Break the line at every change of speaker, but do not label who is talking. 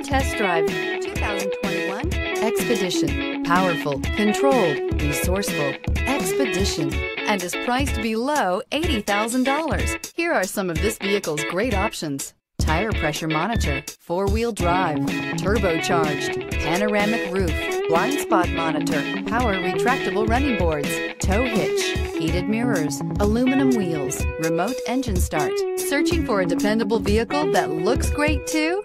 Test drive 2021 Expedition. Powerful, controlled, resourceful. Expedition. And is priced below $80,000. Here are some of this vehicle's great options. Tire pressure monitor, four-wheel drive, turbocharged, panoramic roof, blind spot monitor, power retractable running boards, tow hitch, heated mirrors, aluminum wheels, remote engine start. Searching for a dependable vehicle that looks great too?